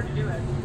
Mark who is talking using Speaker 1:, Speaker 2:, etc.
Speaker 1: hard to do it.